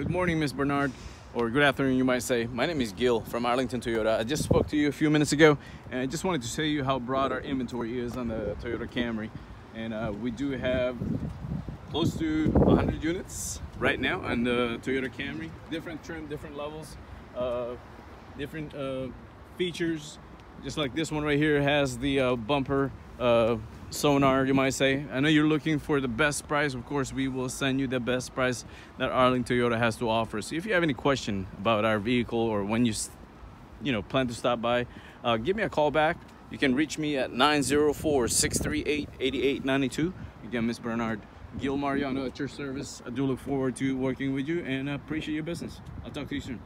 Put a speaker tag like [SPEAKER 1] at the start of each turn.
[SPEAKER 1] Good morning, Miss Bernard, or good afternoon, you might say. My name is Gil from Arlington Toyota. I just spoke to you a few minutes ago, and I just wanted to show you how broad our inventory is on the Toyota Camry. And uh, we do have close to 100 units right now on the Toyota Camry. Different trim, different levels, uh, different uh, features. Just like this one right here has the uh, bumper uh, sonar, you might say. I know you're looking for the best price. Of course, we will send you the best price that Arlington Toyota has to offer. So if you have any question about our vehicle or when you, you know, plan to stop by, uh, give me a call back. You can reach me at 904-638-8892. Again, Miss Bernard Gil Mariano at your service. I do look forward to working with you and appreciate your business. I'll talk to you soon.